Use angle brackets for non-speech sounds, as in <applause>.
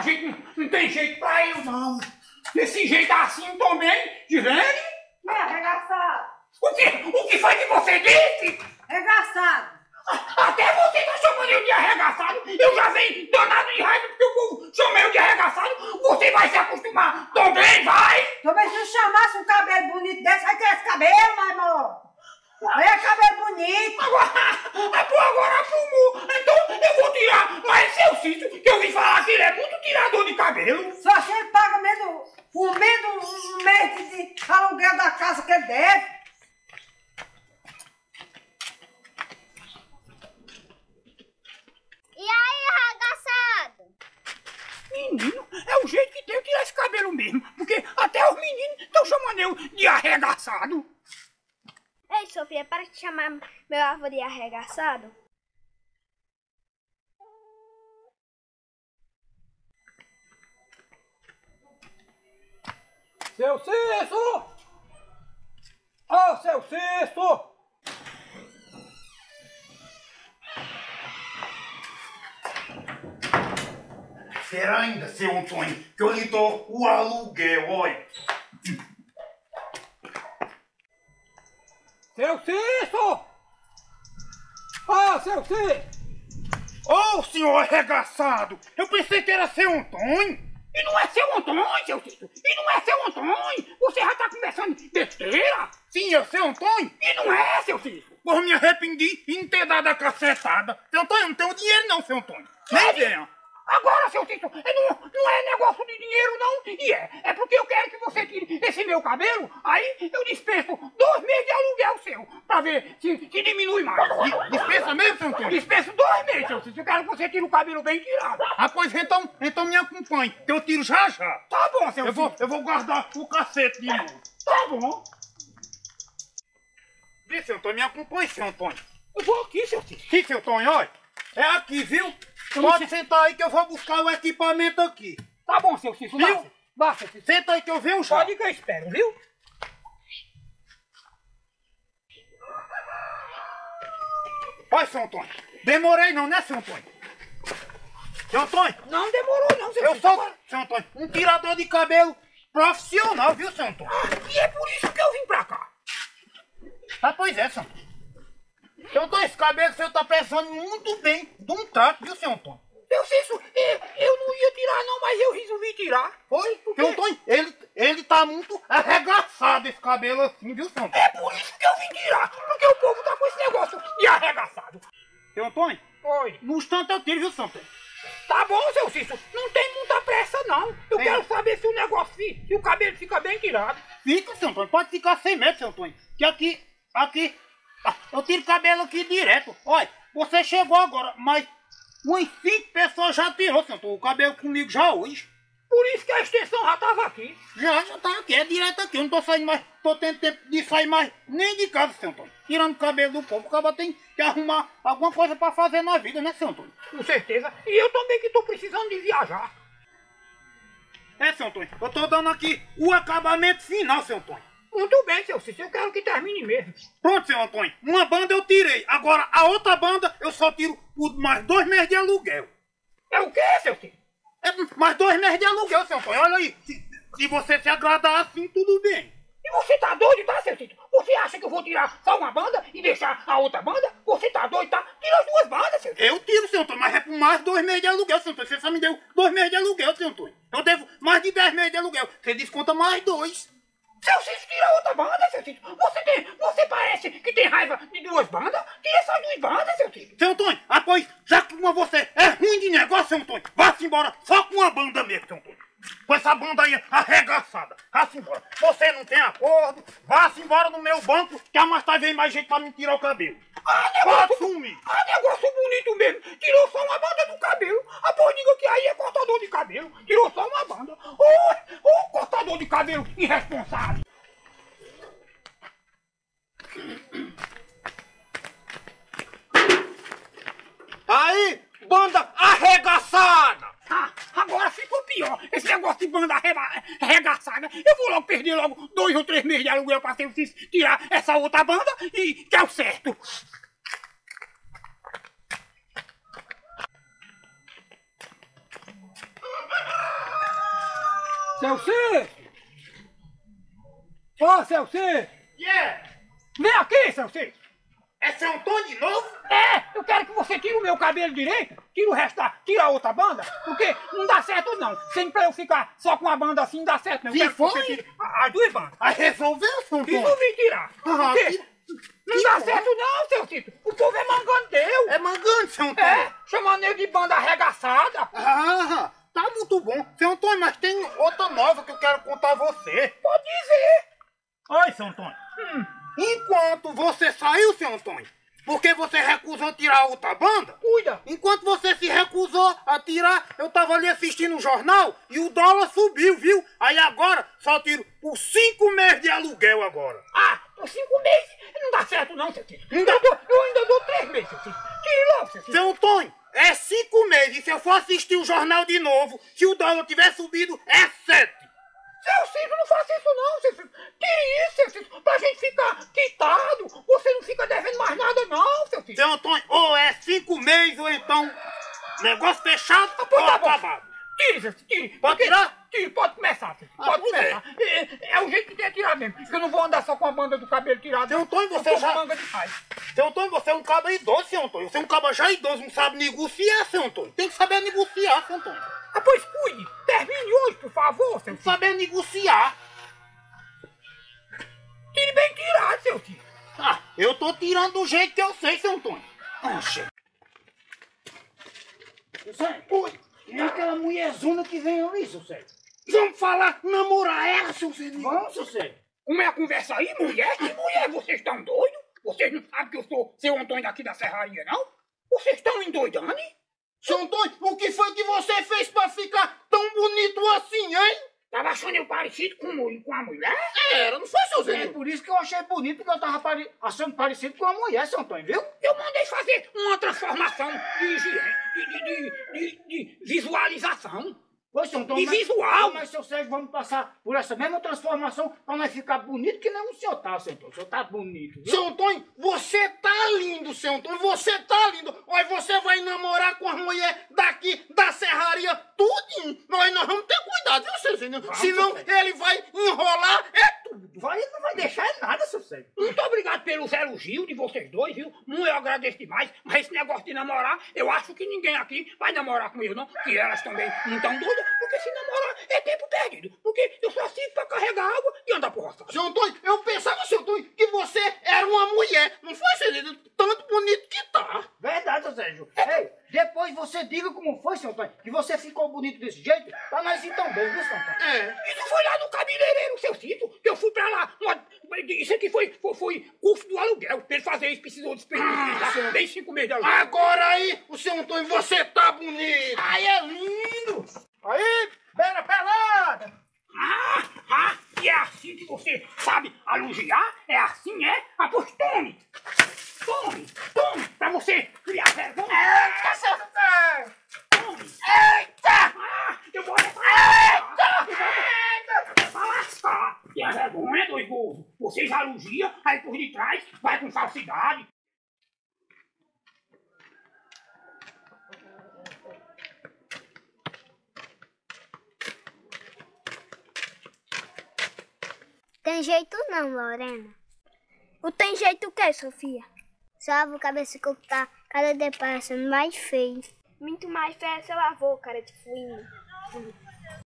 A gente não, não tem jeito pra eu, não. Desse jeito assim também, de velho. É, arregaçado. O que, o que foi que você disse? Arregaçado. Até você tá chamando eu de arregaçado. Eu já venho danado de raiva porque o povo chama eu de arregaçado. Você vai se acostumar também, vai? Também se eu chamasse um cabelo bonito desse, vai ter esse cabelo, meu amor. Aí é cabelo bonito. Agora, ah, pô, agora arrumou. Então eu vou tirar mais seu Cício, que eu vim falar que ele é muito tirador de cabelo. Só se ele paga mesmo o menos um mês de de aluguel da casa que ele deve. E aí, arregaçado? Menino, é o jeito que tem que tirar esse cabelo mesmo. Porque até os meninos estão chamando eu de arregaçado. Ei, Sofia, para de chamar meu avô de arregaçado. Seu Cício! Ô, seu Cício! Será ainda, seu Antônio, que eu lhe dou o aluguel, olha. Seu Cício! Ô, seu Cício! Ô, senhor arregaçado! Eu pensei que era seu Antônio! E não é seu Antônio, seu Cício! E não é seu Antônio! Você já tá conversando besteira! Sim, é seu Antônio! E não é, seu Cício! Porra, me arrependi em ter dado a cacetada! Seu Antônio, não tenho dinheiro não, seu Antônio! Nem venha! Agora, seu Cício, não, não é negócio de dinheiro, não. E é. É porque eu quero que você tire esse meu cabelo, aí eu dispenso dois meses de aluguel seu, pra ver se, se diminui mais. Di- Dispensa mesmo, seu Antônio? Dispenso dois meses, seu Cício. Eu quero que você tire o cabelo bem tirado. Ah, pois então, então me acompanhe, que eu tiro já já! Tá bom, seu Eu vou, eu vou guardar o cacete de novo! Tá bom. Vê, seu Antônio, me acompanhe, seu Antônio! Eu vou aqui, seu Cício. Aqui, seu Antônio, olha! É aqui, viu? Pode sentar aí que eu vou buscar o equipamento aqui! Tá bom, seu Cício. Viu? Vá, seu Cício. Senta aí que eu venho já! Pode que eu espero, viu? Olha, seu Antônio. Demorei não, né, seu Antônio? Seu Antônio, Não demorou, não, seu eu Cício. sou, seu Antônio, um tirador de cabelo profissional, viu, seu Antônio? E é por isso que eu vim pra cá. Ah, pois é, seu Antônio. Seu Antônio, esse cabelo seu tá precisando muito bem de um trato, viu, seu Antônio? Seu Cício, eu, eu não ia tirar, não, mas eu resolvi tirar. Foi? Por quê? Seu Antônio, ele, ele tá muito arregaçado esse cabelo assim, viu, seu Antônio? É por isso que eu vim tirar, porque o povo tá com esse negócio de arregaçado. Seu Antônio, Oi. no instante eu tiro, viu, seu Antônio? Tá bom, seu Cício, não tem muita pressa, não. Eu Tem. quero saber se o negócio, se o cabelo fica bem tirado. Fica, seu Antônio, pode ficar sem medo, seu Antônio. Que aqui, aqui, <laughs> eu tiro cabelo aqui direto. Olha, você chegou agora, mas umas cinco pessoas já tirou, Antônio, o cabelo comigo já hoje. Por isso que a extensão já tava aqui. Já, já tá aqui, é direto aqui. Eu não tô saindo mais, tô tendo tempo de sair mais nem de casa, seu Antônio. Tirando o cabelo do povo, o cara tem que arrumar alguma coisa pra fazer na vida, né, seu Antônio? Com certeza. E eu também que tô precisando de viajar. É, seu Antônio, eu tô dando aqui o acabamento final, seu Antônio. Muito bem, seu Cício, eu quero que termine mesmo. Pronto, seu Antônio, uma banda eu tirei. Agora, a outra banda eu só tiro por mais dois meses de aluguel. É o quê, seu Cício? É mais dois meses de aluguel, seu Antônio. Olha aí, se, se você se agradar assim, tudo bem. E você tá doido, tá, seu Cício? Você acha que eu vou tirar só uma banda e deixar a outra banda? Você tá doido, tá? Tira as duas bandas, seu Cício. Eu tiro, seu Antônio, mas é por mais dois meses de aluguel, seu Antônio. Você só me deu dois meses de aluguel, seu Antônio. Eu devo mais de dez meses de aluguel. Você desconta mais dois. Seu Cício, tira outra banda, seu Cício. Você tem, você parece que tem raiva de duas bandas. Tira essas duas bandas, seu Cício. Seu Antônio, ah, pois, já que uma você é ruim de negócio, seu Antônio, vá-se embora só com uma banda mesmo, seu Antônio. Com essa banda aí arregaçada. Vá-se embora. Você não tem acordo, vá-se embora no meu banco, que a mais tarde vem mais gente pra me tirar o cabelo. Ah, negócio, sumir. ah, negócio bonito mesmo. Tirou só uma banda do cabelo. A porra diga que aí é cortador de cabelo. Tirou só uma banda. Ô, cabelo irresponsável. Aí, banda arregaçada. Ah, agora ficou pior. Esse negócio de banda arregaçada. Eu vou logo perder logo dois ou três meses de aluguel pra ter que tirar essa outra banda e que é o certo. Seu Cício! Ô, seu Cício! Yeah! Vem aqui, seu Cício! É seu Antônio de novo? É, eu quero que você tire o meu cabelo direito, tire o resto, tira a outra banda, porque não dá certo não. Sem pra eu ficar só com uma banda assim, não dá certo não. Eu Se que foi? a- as duas bandas. Aí resolveu, seu Antônio? Resolvi tirar. Ah, Porque que- não que dá bom. certo não, seu. O povo é mangandeu. É seu Antônio. É, chamando ele de banda arregaçada. Ah, tá muito bom. Seu Antônio, mas tem outra nova que eu quero contar a você. Pode dizer. Oi, seu Antônio. Enquanto você saiu, seu Antônio, porque você recusou tirar outra banda, Cuida. enquanto você se recusou a tirar, eu tava ali assistindo o jornal e o dólar subiu, viu? Aí agora só tiro por cinco meses de aluguel agora. Ah, por cinco meses não dá certo não, seu Cício. Não dá. Eu, dou- eu ainda dou três meses, seu Cício. Tire logo, seu Cício. Seu Antônio, é cinco meses. E se eu for assistir o jornal de novo, se o dólar tiver subido, é sete. Seu Cício, não faça isso não, seu Cício. Tire isso, seu Cício, pra gente ficar quitado. Você não fica devendo mais nada não, seu Cício. Seu Antônio, ou é cinco meses ou então negócio fechado Ah, ou tá acabado. Tire, seu Cício, tire. Pode Porque- tirar? Tire, pode começar, seu Cício. Ah, Pode pois é. começar. É, é o jeito que tem que tirar mesmo. Porque eu não vou andar só com a banda do cabelo tirado. Seu Antônio, você já- manga de. Seu Antônio, você é um cabo idoso, seu Antônio. Você é um cabo já idoso, não sabe negociar, seu Antônio. Tem que saber negociar, seu Antônio. Ah, pois cuide. Favor, seu Cício. Saber negociar. Tire bem tirado, seu Cício. Ah, eu tô tirando do jeito que eu sei, seu Antônio. Oxe. Oi, é aquela mulherzona que vem ali, seu Sérgio. Vamos falar, namorar ela, seu Zeninho. Vamos, seu Sérgio. Como é a conversa aí, mulher? Que mulher? Vocês estão doidos? Vocês não sabem que eu sou seu Antônio daqui da Serraria, não? Vocês estão endoidando? Seu Antônio, o que foi que você fez pra ficar tão bonito assim, hein? Tava achando eu parecido com, com a mulher? Era, não foi, seu É Zeninho? por isso que eu achei bonito, porque eu tava pare... achando parecido com a mulher, seu Antônio, viu? Eu mandei fazer uma transformação de higiene, de, de, de, de- de visualização. Pois, Antônio, E mas- visual? Mas, seu Sérgio, vamos passar por essa mesma transformação pra nós ficar bonito que nem o senhor tá, seu Antônio. O senhor tá bonito, viu? Seu Antônio, você tá lindo, seu Antônio, você tá lindo. Olha, você vai namorar com as mulheres daqui da serraria, tudinho. Nós, nós vamos ter cuidado, viu, seu? Senão ele vai enrolar, é tudo. Vai, não vai deixar em nada, seu Sérgio. Muito obrigado pelos elogios de vocês dois, viu? Muito eu agradeço demais. Mas esse negócio de namorar, eu acho que ninguém aqui vai namorar comigo, não. Que elas também não estão doidas, porque se namorar é tempo perdido. Porque eu só sirvo pra carregar água e andar por roça. Seu Antônio, eu pensava, seu Antônio, que você era uma mulher. Não foi, seu? Tanto bonito que tá. Verdade, seu Sérgio. Ei, depois você diga como foi, seu Antônio, que você ficou bonito desse jeito, pra nós ir tão bem, viu, seu Antônio? É. Isso foi lá no cabeleireiro, seu Cito, que eu fui pra lá. Isso aqui foi, foi, foi custo do aluguel. Pra ele fazer isso, precisou despender bem cinco meses de aluguel. Agora aí, o seu Antônio, você tá bonito. Ai, é lindo! Aí, bela pelada! Ah, ah, e é assim que você sabe elogiar? É assim, é? Ah, pois tome! Tome! Pra você criar vergonha! Eita, seu! Tome! Eita! Ah, eu vou levar! Eita! Eita! Lascar! E a vergonha, dois gordos! Vocês elogiam, aí por detrás vai com falsidade! Tem jeito não, Lorena. O tem jeito o quê, Sofia? Sua cabeça ficou tá cada dia parecendo mais feio. Muito mais feio é seu avô, cara de fuinho.